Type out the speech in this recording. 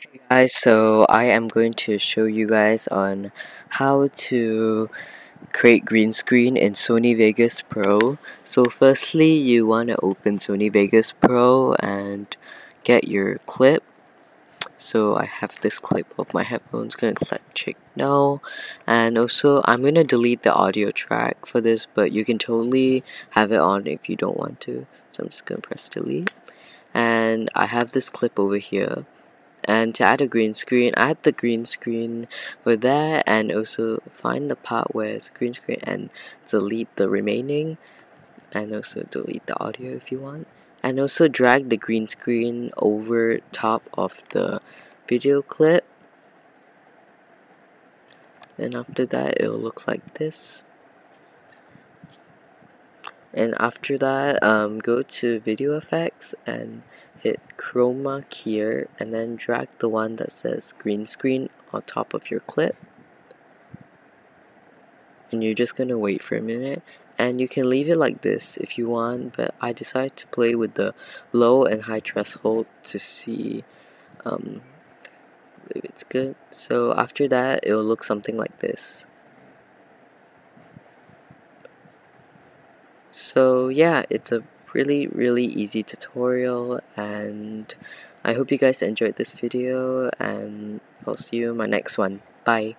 Hey guys, so I am going to show you guys on how to create green screen in Sony Vegas Pro. So firstly, you want to open Sony Vegas Pro and get your clip. So I have this clip of my headphones, gonna click check no. And also I'm gonna delete the audio track for this, but you can totally have it on if you don't want to. So I'm just gonna press delete. And I have this clip over here and to add a green screen add the green screen for there and also find the part where it's green screen and delete the remaining and also delete the audio if you want. And also drag the green screen over top of the video clip. And after that it will look like this. And after that um, go to video effects and hit chroma key and then drag the one that says green screen on top of your clip. And you're just gonna wait for a minute. And you can leave it like this if you want but I decided to play with the low and high threshold to see um, if it's good. So after that it will look something like this. So yeah, it's a really really easy tutorial and I hope you guys enjoyed this video and I'll see you in my next one. Bye.